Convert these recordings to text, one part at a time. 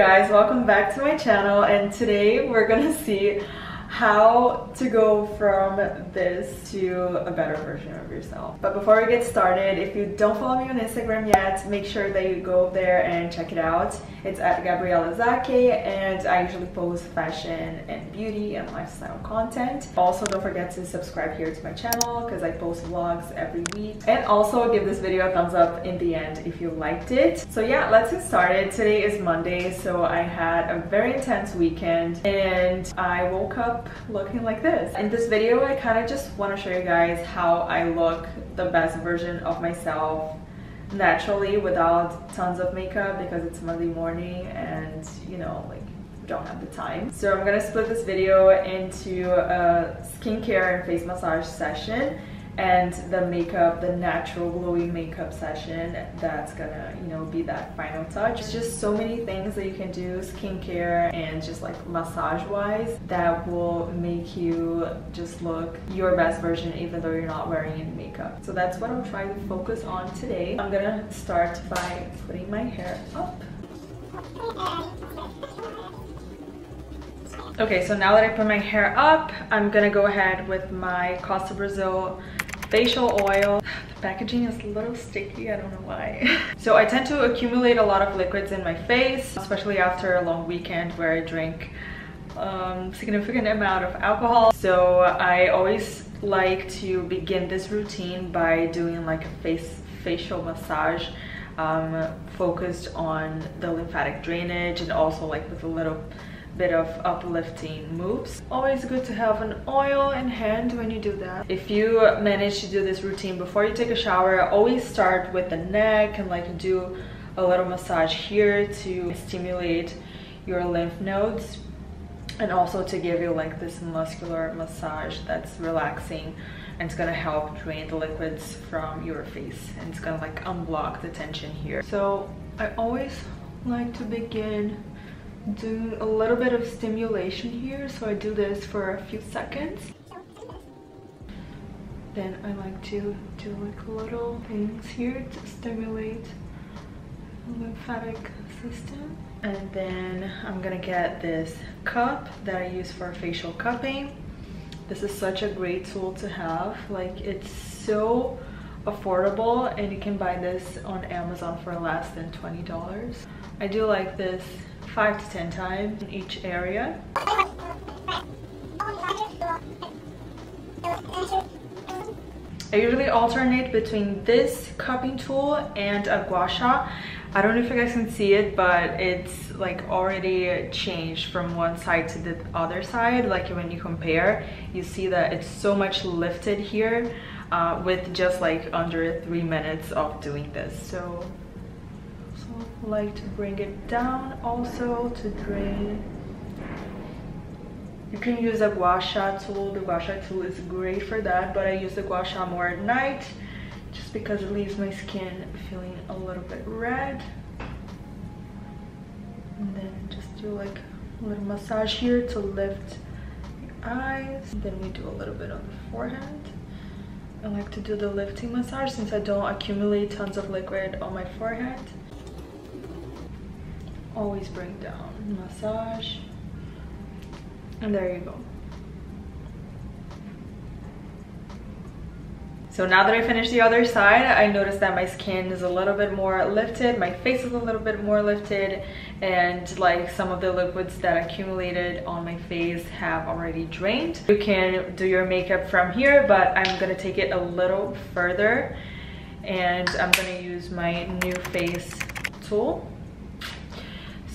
guys, welcome back to my channel and today we're gonna see how to go from this to a better version of yourself. But before we get started, if you don't follow me on Instagram yet, make sure that you go there and check it out. It's at Gabriella Zacche and I usually post fashion and beauty and lifestyle content. Also, don't forget to subscribe here to my channel because I post vlogs every week. And also give this video a thumbs up in the end if you liked it. So yeah, let's get started. Today is Monday, so I had a very intense weekend and I woke up looking like this. In this video, I kind of just want to show you guys how I look the best version of myself naturally without tons of makeup because it's Monday morning and you know like don't have the time. So I'm gonna split this video into a skincare and face massage session and the makeup, the natural glowing makeup session that's gonna, you know, be that final touch. It's just so many things that you can do, skincare and just like massage wise, that will make you just look your best version even though you're not wearing any makeup. So that's what I'm trying to focus on today. I'm gonna start by putting my hair up. Okay, so now that I put my hair up, I'm gonna go ahead with my Costa Brazil facial oil. The packaging is a little sticky, I don't know why. so I tend to accumulate a lot of liquids in my face, especially after a long weekend where I drink um, significant amount of alcohol. So I always like to begin this routine by doing like a face facial massage um, focused on the lymphatic drainage and also like with a little bit of uplifting moves. Always good to have an oil in hand when you do that. If you manage to do this routine before you take a shower, always start with the neck and like do a little massage here to stimulate your lymph nodes and also to give you like this muscular massage that's relaxing and it's gonna help drain the liquids from your face and it's gonna like unblock the tension here. So I always like to begin do a little bit of stimulation here. So I do this for a few seconds. Then I like to do like little things here to stimulate the lymphatic system. And then I'm gonna get this cup that I use for facial cupping. This is such a great tool to have. Like it's so affordable and you can buy this on Amazon for less than $20 I do like this five to 10 times in each area. I usually alternate between this cupping tool and a gua sha. I don't know if you guys can see it, but it's like already changed from one side to the other side. Like when you compare, you see that it's so much lifted here uh, with just like under three minutes of doing this. So like to bring it down also to drain. You can use a gua sha tool. The gua sha tool is great for that but i use the gua sha more at night just because it leaves my skin feeling a little bit red. And then just do like a little massage here to lift the eyes. Then we do a little bit on the forehead. I like to do the lifting massage since I don't accumulate tons of liquid on my forehead always bring down. Massage. And there you go. So now that I finished the other side, I noticed that my skin is a little bit more lifted, my face is a little bit more lifted, and like some of the liquids that accumulated on my face have already drained. You can do your makeup from here, but I'm gonna take it a little further and I'm gonna use my new face tool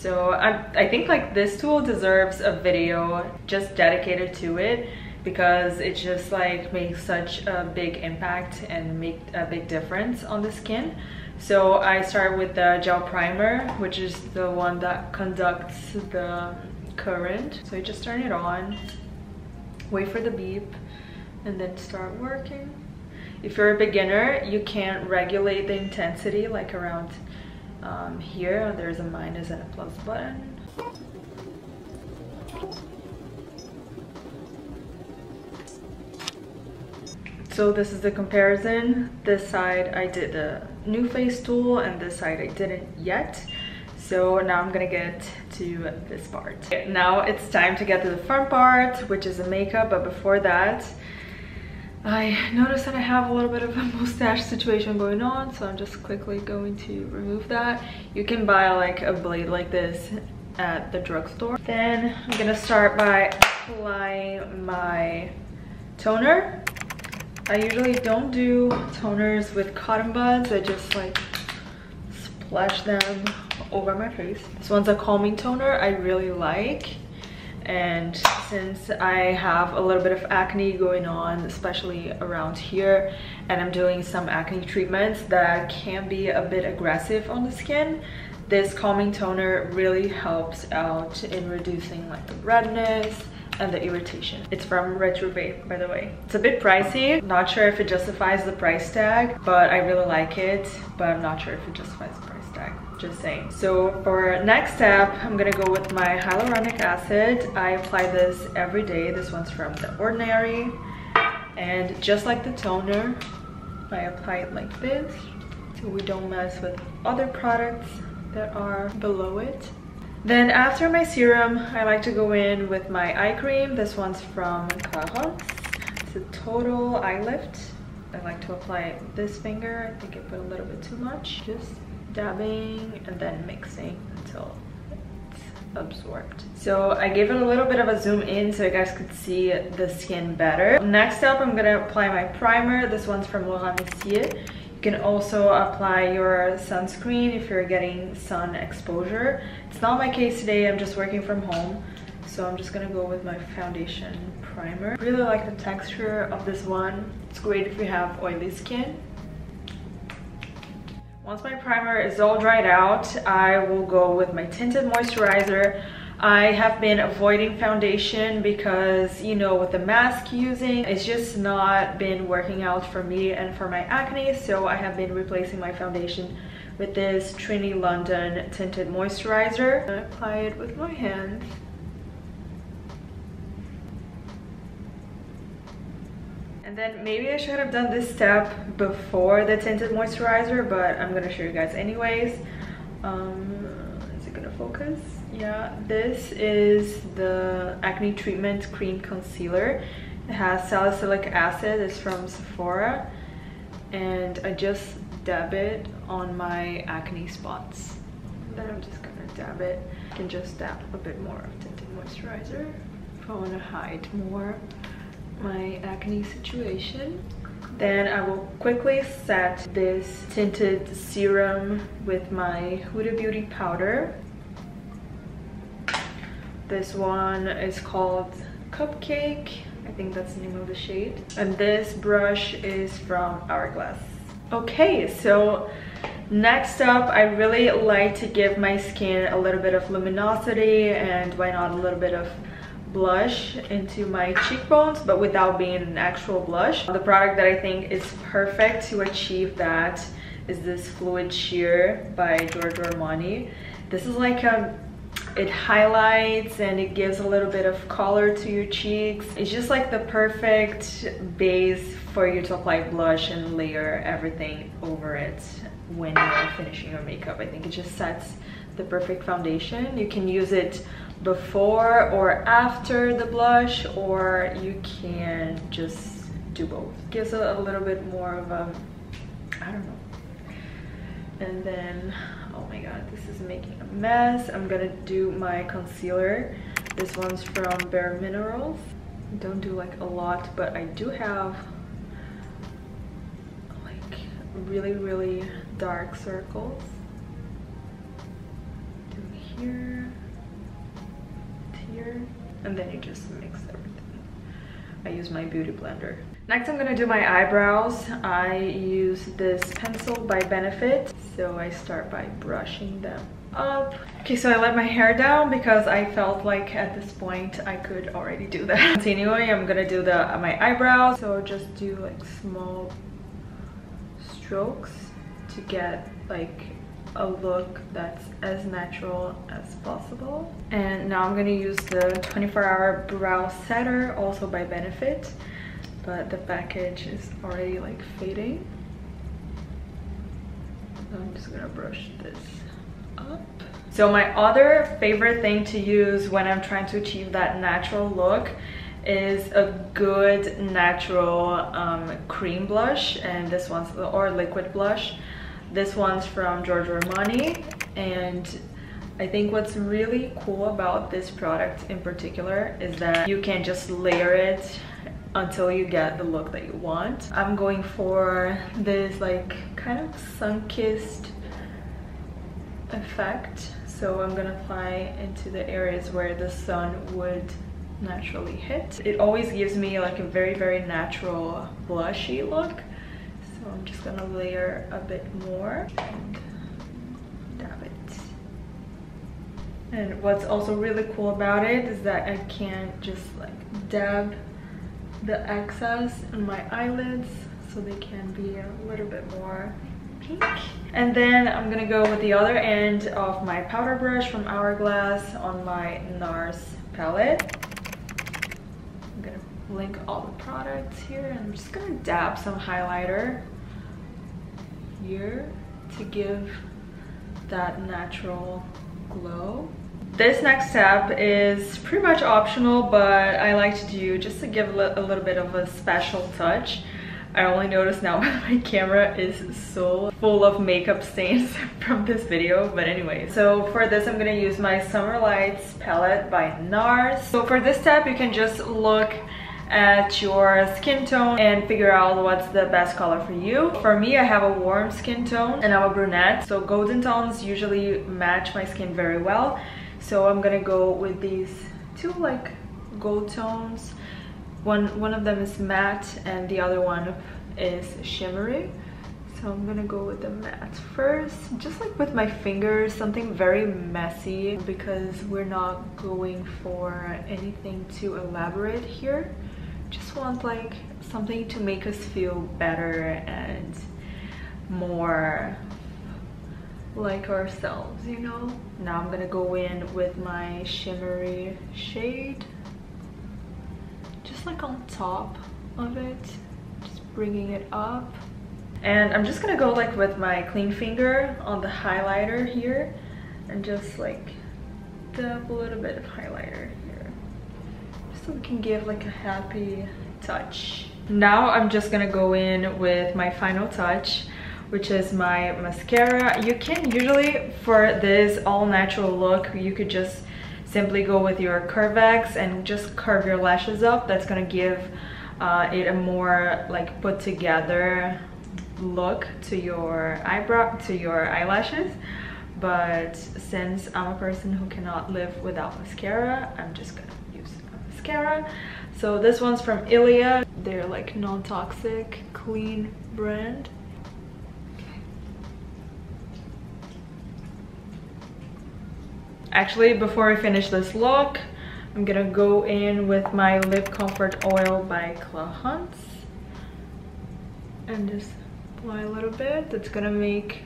so I, I think like this tool deserves a video just dedicated to it because it just like makes such a big impact and make a big difference on the skin. So I start with the gel primer, which is the one that conducts the current. So you just turn it on, wait for the beep, and then start working. If you're a beginner, you can't regulate the intensity like around um, here there's a minus and a plus button so this is the comparison this side I did the NuFACE tool and this side I didn't yet So now I'm gonna get to this part. Now it's time to get to the fun part, which is the makeup. But before that, I noticed that I have a little bit of a mustache situation going on. So I'm just quickly going to remove that. You can buy like a blade like this at the drugstore. Then I'm gonna start by applying my toner. I usually don't do toners with cotton buds. I just like splash them over my face. This one's a calming toner I really like. And since I have a little bit of acne going on, especially around here, and I'm doing some acne treatments that can be a bit aggressive on the skin, this calming toner really helps out in reducing like the redness, and the irritation. It's from Rejuve, by the way. It's a bit pricey. Not sure if it justifies the price tag, but I really like it. But I'm not sure if it justifies the price. Just saying. So for next step, I'm gonna go with my hyaluronic acid. I apply this every day. This one's from The Ordinary. And just like the toner, I apply it like this so we don't mess with other products that are below it. Then after my serum, I like to go in with my eye cream. This one's from Clarins. It's a total eye lift. I like to apply this finger. I think I put a little bit too much. Just dabbing and then mixing until it's absorbed. So I gave it a little bit of a zoom in so you guys could see the skin better. Next up, I'm gonna apply my primer. This one's from Laura Mercier. You can also apply your sunscreen if you're getting sun exposure. It's not my case today, I'm just working from home. So I'm just gonna go with my foundation primer. Really like the texture of this one. It's great if you have oily skin. Once my primer is all dried out, I will go with my tinted moisturizer. I have been avoiding foundation because, you know, with the mask using, it's just not been working out for me and for my acne. So I have been replacing my foundation with this Trinny London Tinted Moisturizer. I apply it with my hands. Then maybe I should have done this step before the tinted moisturizer, but I'm gonna show you guys anyways. Um, is it gonna focus? Yeah, this is the Acne Treatment Cream Concealer. It has salicylic acid, it's from Sephora. And I just dab it on my acne spots. Then I'm just gonna dab it. I can just dab a bit more of tinted moisturizer if I wanna hide more my acne situation. Then I will quickly set this tinted serum with my Huda Beauty powder. This one is called Cupcake. I think that's the name of the shade. And this brush is from Hourglass. Okay, so next up, I really like to give my skin a little bit of luminosity and why not a little bit of blush into my cheekbones but without being an actual blush. The product that i think is perfect to achieve that is this fluid sheer by giorgio armani. This is like a it highlights and it gives a little bit of color to your cheeks. It's just like the perfect base for you to apply blush and layer everything over it when you're finishing your makeup. I think it just sets the perfect foundation. You can use it before or after the blush or you can just do both. Gives a, a little bit more of a, I don't know. And then oh my god this is making a mess i'm gonna do my concealer this one's from bare minerals don't do like a lot but i do have like really really dark circles here here and then you just mix everything i use my beauty blender Next, I'm gonna do my eyebrows. I use this pencil by Benefit. So I start by brushing them up. Okay, so I let my hair down because I felt like at this point I could already do that. Continuing, I'm gonna do the my eyebrows. So just do like small strokes to get like a look that's as natural as possible. And now I'm gonna use the 24 hour brow setter, also by Benefit but the package is already like fading. So I'm just gonna brush this up. So my other favorite thing to use when I'm trying to achieve that natural look is a good natural um, cream blush and this one's or liquid blush this one's from Giorgio Armani and I think what's really cool about this product in particular is that you can just layer it until you get the look that you want. I'm going for this like kind of sun-kissed effect. So I'm gonna apply into the areas where the sun would naturally hit. It always gives me like a very, very natural blushy look. So I'm just gonna layer a bit more and dab it. And what's also really cool about it is that I can just like dab the excess on my eyelids so they can be a little bit more pink. And then I'm gonna go with the other end of my powder brush from Hourglass on my NARS palette. I'm gonna link all the products here and I'm just gonna dab some highlighter here to give that natural glow. This next step is pretty much optional, but I like to do just to give a little bit of a special touch. I only noticed now my camera is so full of makeup stains from this video, but anyway. So for this, I'm gonna use my Summer Lights palette by NARS. So for this step, you can just look at your skin tone and figure out what's the best color for you. For me, I have a warm skin tone and I'm a brunette, so golden tones usually match my skin very well. So I'm gonna go with these two like gold tones. One, one of them is matte and the other one is shimmery. So I'm gonna go with the matte first, just like with my fingers, something very messy because we're not going for anything too elaborate here just want like something to make us feel better and more like ourselves, you know? Now I'm gonna go in with my shimmery shade, just like on top of it, just bringing it up. And I'm just gonna go like with my clean finger on the highlighter here and just like dab a little bit of highlighter so we can give like a happy touch. Now I'm just gonna go in with my final touch which is my mascara. You can usually, for this all natural look, you could just simply go with your Curvex and just curve your lashes up. That's gonna give uh, it a more like put together look to your eyebrow, to your eyelashes. But since I'm a person who cannot live without mascara, I'm just gonna mascara. So this one's from Ilia. They're like non-toxic, clean brand. Actually, before I finish this look, I'm gonna go in with my Lip Comfort Oil by Hunts. And just apply a little bit. That's gonna make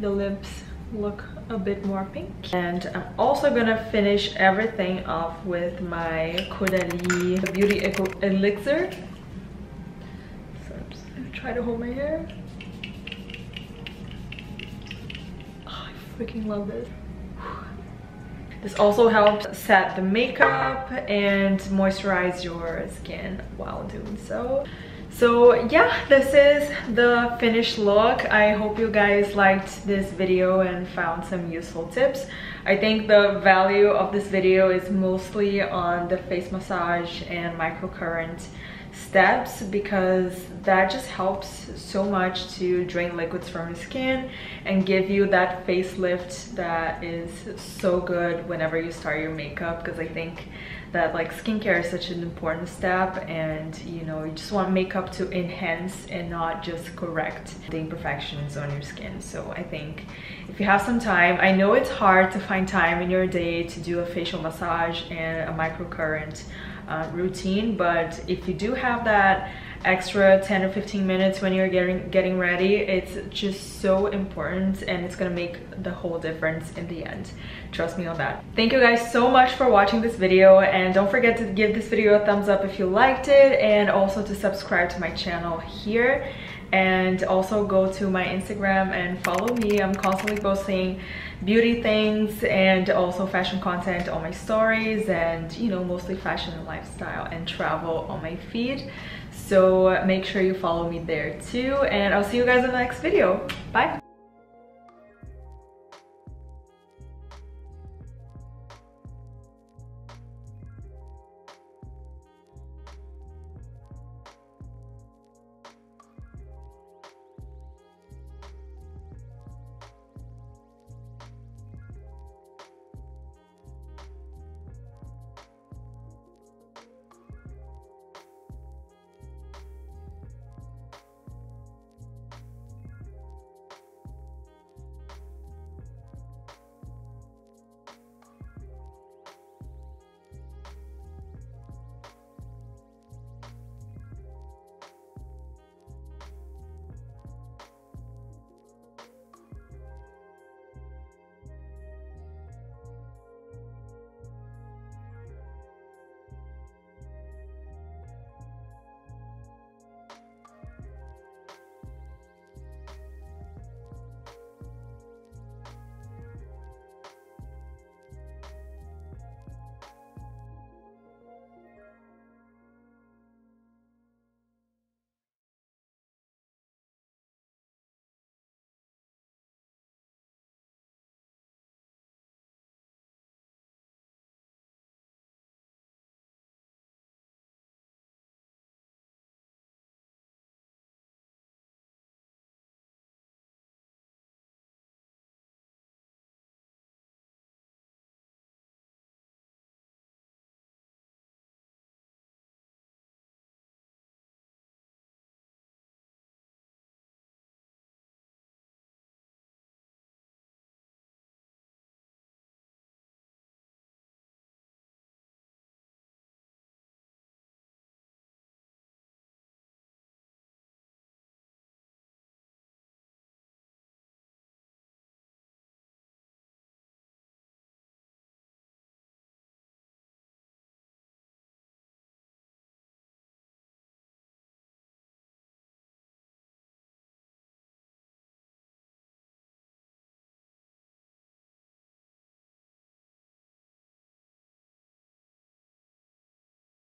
the lips look a bit more pink. And I'm also gonna finish everything off with my Caudalie Beauty Elixir. So I'm just gonna try to hold my hair. Oh, I freaking love this. This also helps set the makeup and moisturize your skin while doing so. So yeah, this is the finished look. I hope you guys liked this video and found some useful tips. I think the value of this video is mostly on the face massage and microcurrent steps because that just helps so much to drain liquids from your skin and give you that facelift that is so good whenever you start your makeup because I think that like skincare is such an important step and you know you just want makeup to enhance and not just correct the imperfections on your skin. So I think if you have some time I know it's hard to find time in your day to do a facial massage and a microcurrent uh, routine but if you do have that extra 10 or 15 minutes when you're getting getting ready it's just so important and it's gonna make the whole difference in the end. Trust me on that. Thank you guys so much for watching this video and don't forget to give this video a thumbs up if you liked it and also to subscribe to my channel here. And also go to my Instagram and follow me. I'm constantly posting beauty things and also fashion content on my stories and you know mostly fashion and lifestyle and travel on my feed. So make sure you follow me there too and I'll see you guys in the next video. Bye!